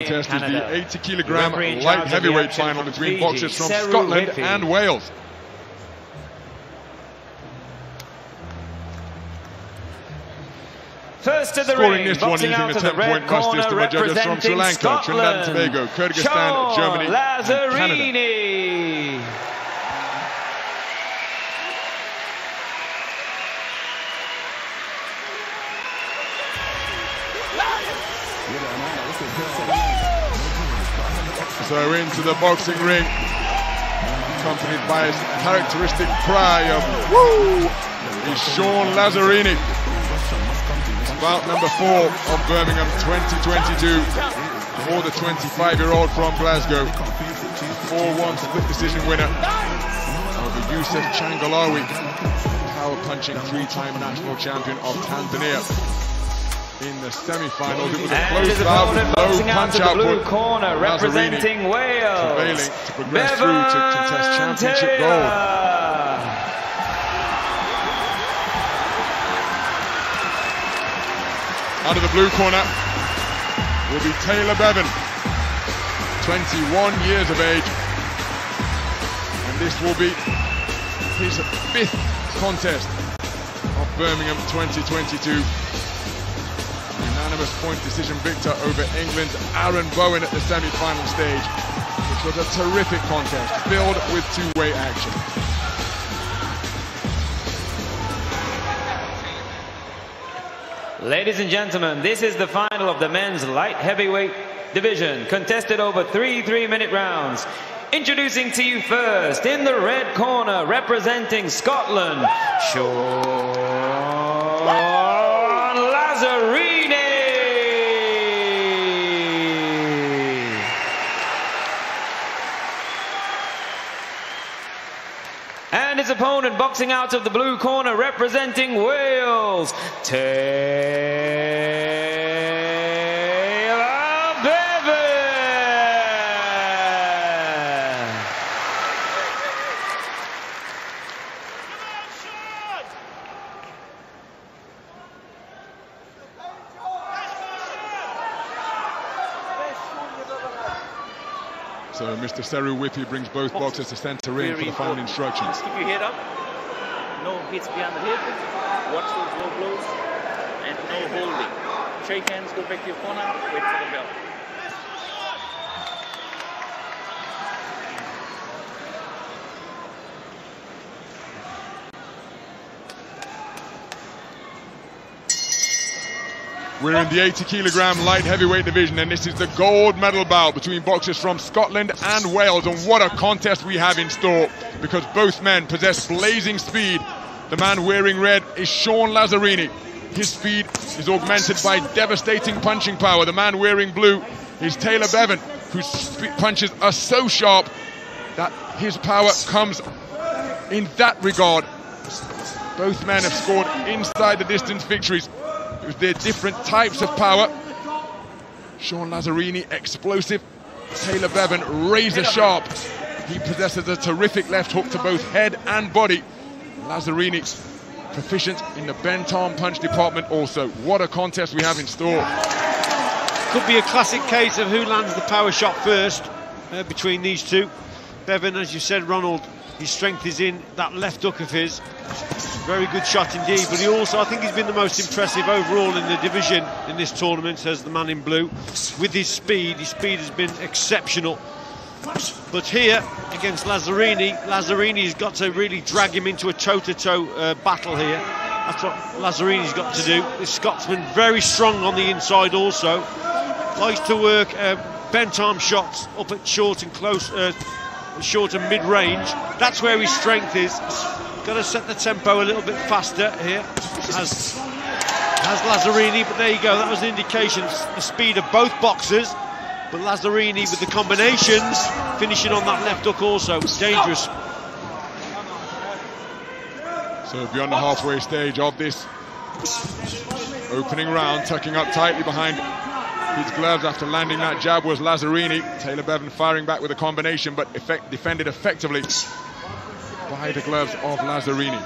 Test is the 80 kilogram light of heavyweight final between Fiji, boxers from Seru Scotland and Wales. First to the Scoring ring, this one using out the to the 10 red point must corner, system by judges from Sri Lanka, Trinidad and Scotland, Tobago, Kyrgyzstan, Sean Germany, and Canada. So into the boxing ring, accompanied by his characteristic cry of "Woo!" is Sean Lazzerini. Bout number four of Birmingham 2022 for the 25-year-old from Glasgow. 4-1 split decision winner over Youssef Changalawe, power punching three-time national champion of Tanzania. In the semi-finals, it was a close his bout opponent with low out punch the blue corner, representing Wales, prevailing to progress through to contest championship Taylor. gold. Out of the blue corner will be Taylor Bevan, 21 years of age. And this will be his fifth contest of Birmingham 2022. Unanimous point decision victor over England's Aaron Bowen at the semi-final stage, which was a terrific contest filled with two-way action. Ladies and gentlemen, this is the final of the men's light heavyweight division, contested over three three-minute rounds. Introducing to you first, in the red corner, representing Scotland, Sean Lazzerini. And his opponent boxing out of the blue corner representing Wales, Taylor Bevan. So Mr. Seru Whippy brings both boxes to centre ring for the final instructions. Keep your head up. No hits behind the head. Watch those low blows. And no holding. Shake hands, go back to your corner, wait for the bell. We're in the 80 kilogram light heavyweight division, and this is the gold medal bout between boxers from Scotland and Wales. And what a contest we have in store because both men possess blazing speed. The man wearing red is Sean Lazzerini. His speed is augmented by devastating punching power. The man wearing blue is Taylor Bevan, whose punches are so sharp that his power comes in that regard. Both men have scored inside the distance victories with their different types of power. Sean Lazzerini, explosive. Taylor Bevan, razor sharp. He possesses a terrific left hook to both head and body. Lazzerini, proficient in the bent arm punch department also. What a contest we have in store. Could be a classic case of who lands the power shot first uh, between these two. Bevan, as you said, Ronald, his strength is in that left hook of his. Very good shot indeed, but he also, I think he's been the most impressive overall in the division in this tournament, says the man in blue. With his speed, his speed has been exceptional. But here, against Lazzerini, Lazzerini's got to really drag him into a toe-to-toe uh, battle here. That's what Lazzerini's got to do. This Scotsman very strong on the inside also. Likes to work uh, bent arm shots up at short and close, uh, short and mid-range. That's where his strength is. Got to set the tempo a little bit faster here. As has Lazzerini, but there you go. That was an indication of the speed of both boxers. But Lazzerini with the combinations, finishing on that left hook also, dangerous. So beyond the halfway stage of this opening round, tucking up tightly behind his gloves after landing that jab was Lazzerini. Taylor Bevan firing back with a combination, but effect, defended effectively by the gloves of Lazzerini.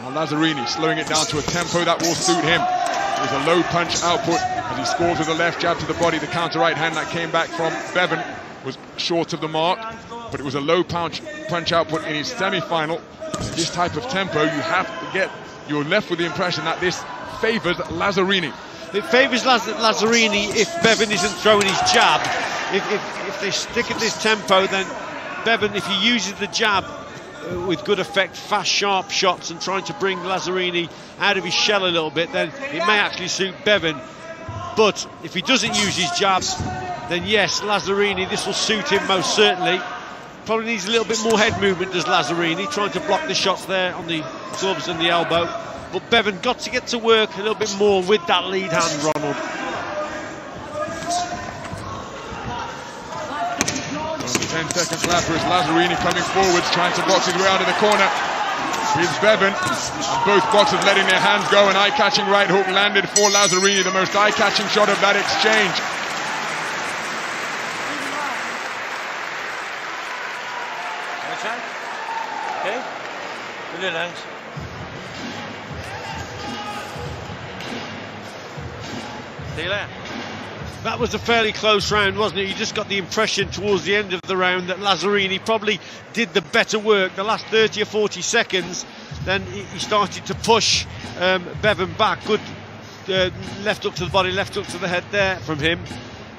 Now Lazzerini slowing it down to a tempo that will suit him. It was a low punch output as he scores with a left jab to the body. The counter right hand that came back from Bevan was short of the mark, but it was a low punch, punch output in his semi-final. This type of tempo, you have to get, you're left with the impression that this favours Lazzerini. It favours Laz- Lazzerini if Bevan isn't throwing his jab. If, if, if they stick at this tempo, then Bevan, if he uses the jab with good effect, fast, sharp shots, and trying to bring Lazzerini out of his shell a little bit, then it may actually suit Bevan. But if he doesn't use his jabs, then yes, Lazzerini, this will suit him most certainly. Probably needs a little bit more head movement, does Lazzerini, trying to block the shots there on the gloves and the elbow. But Bevan got to get to work a little bit more with that lead hand, Ronald. 10 second clapper is Lazzerini coming forwards, trying to box his way out of the corner. Here's Bevan, and both boxers letting their hands go. An eye-catching right hook landed for Lazzerini, the most eye-catching shot of that exchange. Okay? Brilliant, thanks. Taylor. That was a fairly close round, wasn't it? You just got the impression towards the end of the round that Lazzerini probably did the better work. The last 30 or 40 seconds, then he he started to push um, Bevan back. Good uh, left up to the body, left up to the head there from him.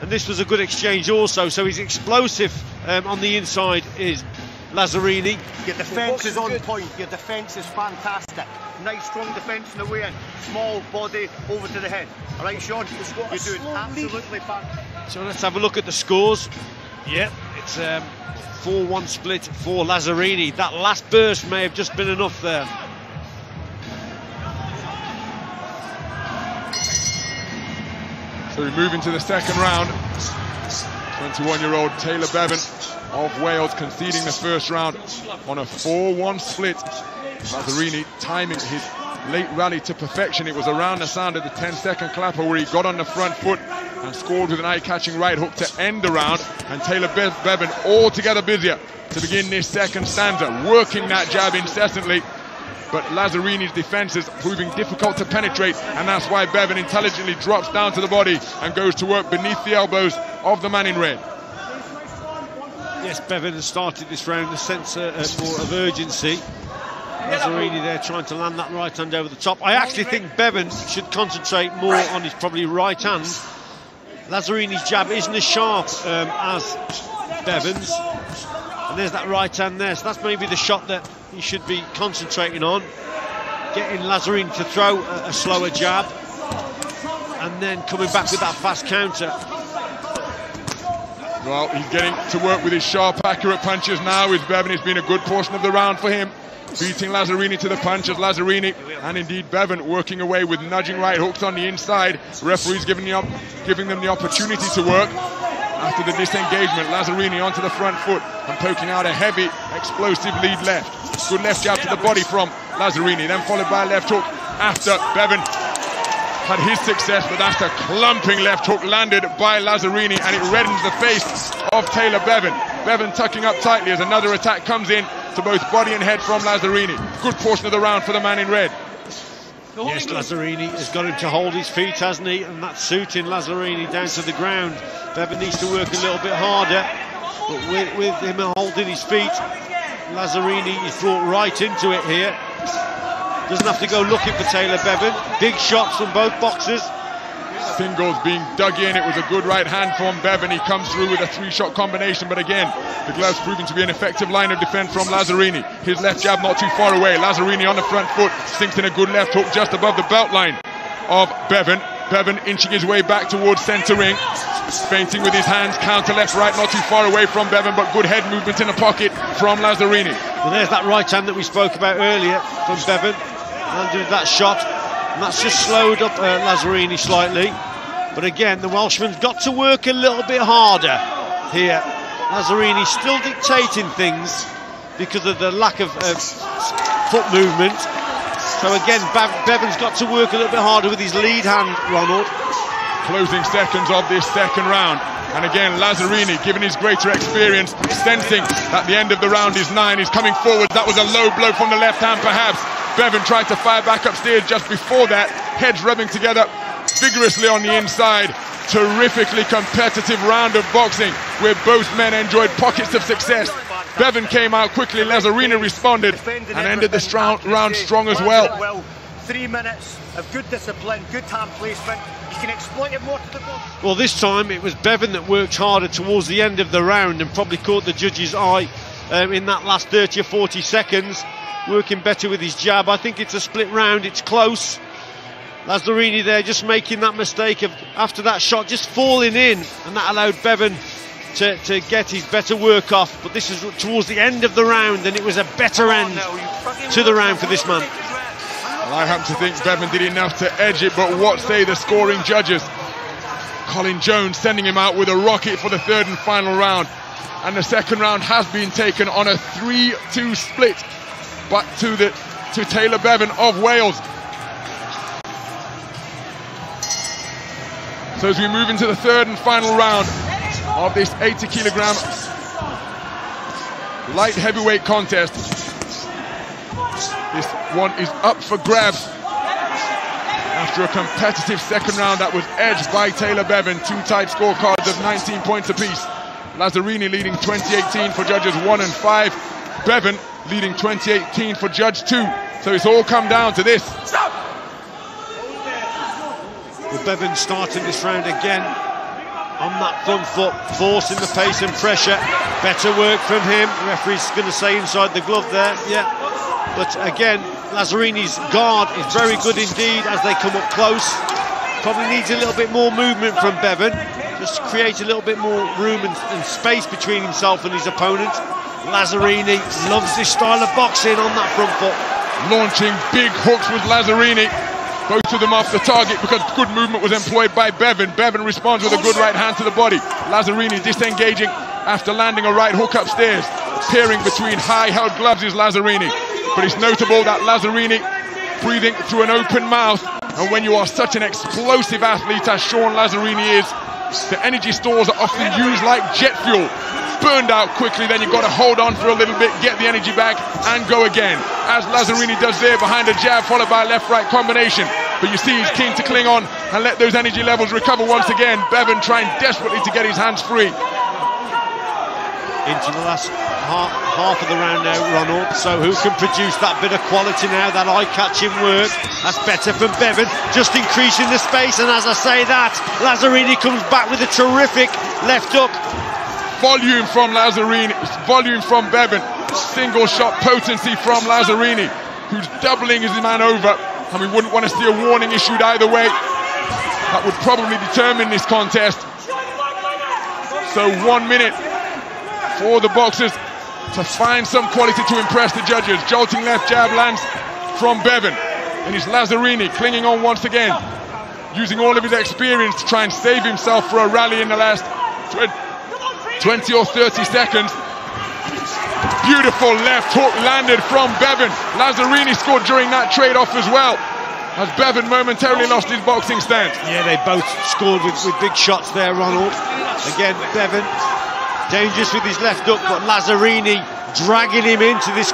And this was a good exchange also. So he's explosive um, on the inside is Lazzerini. Your defence is on point. Your defence is fantastic. Nice strong defence in the way in. Small body over to the head. All right, Sean. You're doing absolutely fantastic. So let's have a look at the scores. Yep, it's um, 4-1 split for Lazzerini. That last burst may have just been enough there. So we move into the second round. 21-year-old Taylor Bevan of Wales conceding the first round on a 4-1 split. Lazzerini timing his late rally to perfection. It was around the sound of the 10-second clapper where he got on the front foot and scored with an eye-catching right hook to end the round. And Taylor Be- Bevan altogether busier to begin this second stanza, working that jab incessantly. But Lazzerini's defense is proving difficult to penetrate, and that's why Bevan intelligently drops down to the body and goes to work beneath the elbows of the man in red. Yes, Bevan has started this round, with a sense uh, of urgency. Lazzerini there trying to land that right hand over the top. I actually think Bevan should concentrate more on his probably right hand. Lazzerini's jab isn't as sharp um, as Bevan's. And there's that right hand there. So that's maybe the shot that he should be concentrating on. Getting Lazzerini to throw a, a slower jab. And then coming back with that fast counter. Well, he's getting to work with his sharp, accurate punches now with Bevan. It's been a good portion of the round for him. Beating Lazzerini to the punch as Lazzerini and indeed Bevan working away with nudging right hooks on the inside. Referees giving, the giving them the opportunity to work. After the disengagement, Lazzerini onto the front foot and poking out a heavy, explosive lead left. Good left jab to the body from Lazzerini, then followed by a left hook after Bevan had his success, but that's a clumping left hook landed by Lazzerini and it reddens the face of Taylor Bevan. Bevan tucking up tightly as another attack comes in to both body and head from Lazzerini. Good portion of the round for the man in red. Yes, Lazzerini has got him to hold his feet, hasn't he? And that's suiting Lazzerini down to the ground. Bevan needs to work a little bit harder, but with, with him holding his feet, Lazzerini is brought right into it here. Doesn't have to go looking for Taylor Bevan. Big shots from both boxers. Singles being dug in. It was a good right hand from Bevan. He comes through with a three-shot combination, but again, the gloves proving to be an effective line of defense from Lazzerini. His left jab not too far away. Lazzerini on the front foot, sinks in a good left hook just above the belt line of Bevan. Bevan inching his way back towards centre ring, feinting with his hands, counter left, right, not too far away from Bevan, but good head movement in the pocket from Lazzerini. Well, there's that right hand that we spoke about earlier from Bevan. Under that shot, and that's just slowed up uh, Lazzerini slightly. But again, the Welshman's got to work a little bit harder here. Lazzerini still dictating things because of the lack of foot movement. So again, Bevan's got to work a little bit harder with his lead hand, Ronald. closing seconds of this second round. And again, Lazzerini, given his greater experience, sensing that the end of the round is nine, is coming forward. That was a low blow from the left hand, perhaps. Bevan tried to fire back upstairs just before that. Heads rubbing together. Vigorously on the inside. Terrifically competitive round of boxing where both men enjoyed pockets of success. Bevan came out quickly, Lazzerini responded and ended the round strong as well. Three minutes of good discipline, good hand placement. You can exploit it more to the box. Well, this time it was Bevan that worked harder towards the end of the round and probably caught the judge's eye um, in that last 30 or 40 seconds. Working better with his jab. I think it's a split round, it's close. Lazzerini there just making that mistake of after that shot just falling in and that allowed Bevan to, to get his better work off but this is towards the end of the round and it was a better end to the round for this man. Well, I happen to think Bevan did enough to edge it but what say the scoring judges? Colin Jones sending him out with a rocket for the third and final round and the second round has been taken on a 3-2 split but to the to Taylor Bevan of Wales So as we move into the third and final round of this 80 kilogram light heavyweight contest, this one is up for grabs after a competitive second round that was edged by Taylor Bevan. Two tight scorecards of 19 points apiece. Lazzerini leading 2018 for judges 1 and 5. Bevan leading 2018 for judge 2. So it's all come down to this. With Bevan starting this round again on that front foot, forcing the pace and pressure. Better work from him. The referee's going to say inside the glove there. Yeah. But again, Lazzerini's guard is very good indeed as they come up close. Probably needs a little bit more movement from Bevan. Just to create a little bit more room and, and space between himself and his opponent. Lazzerini loves this style of boxing on that front foot. Launching big hooks with Lazzerini. Both of them off the target because good movement was employed by Bevan. Bevan responds with a good right hand to the body. Lazzerini disengaging after landing a right hook upstairs. Peering between high held gloves is Lazzerini. But it's notable that Lazzerini breathing through an open mouth. And when you are such an explosive athlete as Sean Lazzerini is, the energy stores are often used like jet fuel burned out quickly, then you've got to hold on for a little bit, get the energy back, and go again. As Lazzerini does there behind a jab, followed by a left-right combination. But you see he's keen to cling on and let those energy levels recover once again. Bevan trying desperately to get his hands free. Into the last half, half of the round now, Ronald. So who can produce that bit of quality now, that eye-catching work? That's better from Bevan, just increasing the space. And as I say that, Lazzerini comes back with a terrific left hook volume from Lazzerini, volume from Bevan, single shot potency from Lazzerini, who's doubling his man over, and we wouldn't want to see a warning issued either way. That would probably determine this contest. So one minute for the boxers to find some quality to impress the judges. Jolting left jab lands from Bevan, and it's Lazzerini clinging on once again, using all of his experience to try and save himself for a rally in the last 20 or 30 seconds. Beautiful left hook landed from Bevan. Lazzerini scored during that trade-off as well. As Bevan momentarily lost his boxing stance. Yeah, they both scored with, with big shots there, Ronald. Again, Bevan dangerous with his left hook, but Lazzerini dragging him into this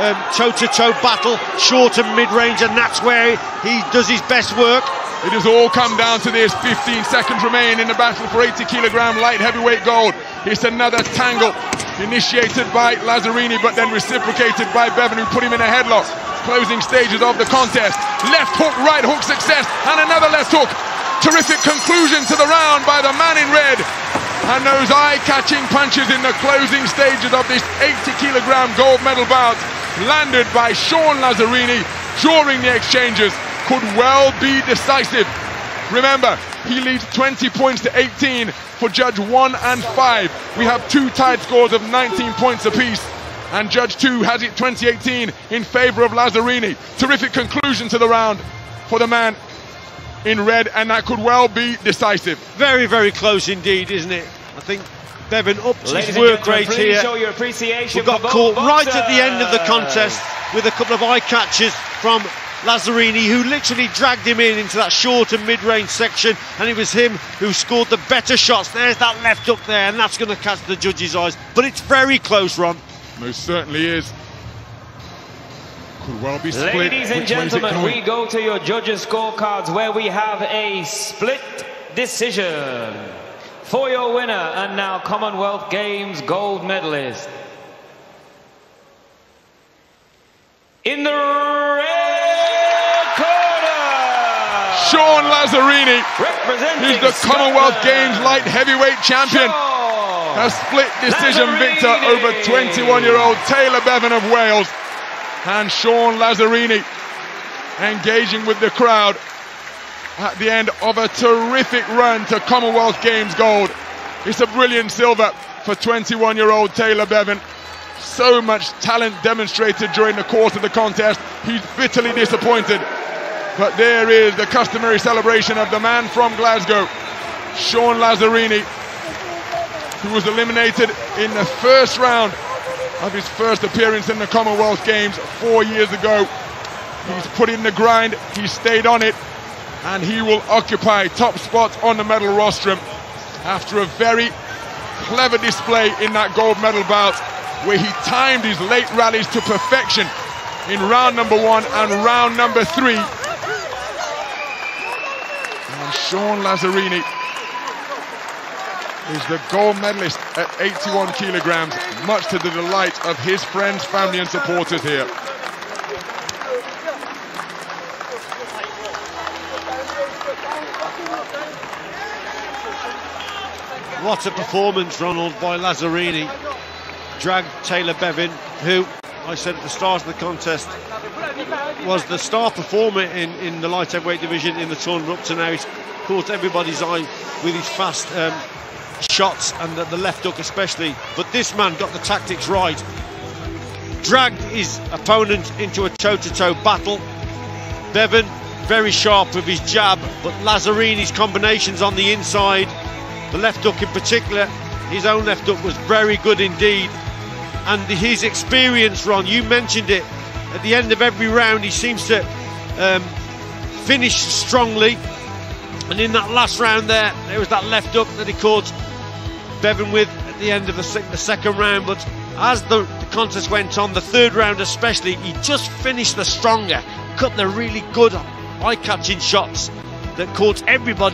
um, toe-to-toe battle, short and mid-range, and that's where he does his best work. It has all come down to this. 15 seconds remain in the battle for 80 kilogram light heavyweight gold. It's another tangle initiated by Lazzerini, but then reciprocated by Bevan, who put him in a headlock. Closing stages of the contest. Left hook, right hook success, and another left hook. Terrific conclusion to the round by the man in red. And those eye-catching punches in the closing stages of this 80 kilogram gold medal bout landed by Sean Lazzerini during the exchanges could well be decisive. Remember, he leads 20 points to 18 for Judge 1 and 5. We have two tied scores of 19 points apiece. And Judge 2 has it 2018 in favour of Lazzerini. Terrific conclusion to the round for the man in red, and that could well be decisive. Very, very close indeed, isn't it? I think Bevan up to Ladies his work rate here. Show your appreciation we got caught right at the end of the contest with a couple of eye catches from Lazzerini, who literally dragged him in into that short and mid-range section, and it was him who scored the better shots. There's that left up there, and that's going to catch the judge's eyes. But it's very close, Ron. Most certainly is. Could well be split. Ladies and Which gentlemen, we go to your judges' scorecards where we have a split decision. For your winner and now Commonwealth Games gold medalist. In the red corner, Sean Lazzerini, who's the Commonwealth Scotland, Games light heavyweight champion. Sean A split decision victor over 21-year-old Taylor Bevan of Wales. And Sean Lazzerini engaging with the crowd at the end of a terrific run to Commonwealth Games gold. It's a brilliant silver for 21-year-old Taylor Bevan. So much talent demonstrated during the course of the contest. He's bitterly disappointed. But there is the customary celebration of the man from Glasgow, Sean Lazzerini, who was eliminated in the first round of his first appearance in the Commonwealth Games four years ago. He's put in the grind, he stayed on it, and he will occupy top spot on the medal rostrum after a very clever display in that gold medal bout where he timed his late rallies to perfection in round number one and round number three. And Sean Lazzerini is the gold medalist at 81 kilograms, much to the delight of his friends, family, and supporters here. What a performance, Ronald, by Lazzerini. Dragged Taylor Bevan, who I said at the start of the contest was the star performer in, in the light heavyweight division in the tournament up to now. He's caught everybody's eye with his fast um, shots and the, the left hook especially. But this man got the tactics right. Dragged his opponent into a toe-to-toe battle. Bevan very sharp with his jab, but Lazzerini's combinations on the inside, the left hook in particular, his own left hook was very good indeed. And his experience, Ron, you mentioned it, at the end of every round he seems to um, finish strongly. And in that last round there, there was that left hook that he caught Bevan with at the end of the, the second round. But as the, the contest went on, the third round especially, he just finished the stronger, cut the really good eye-catching shots that caught everybody.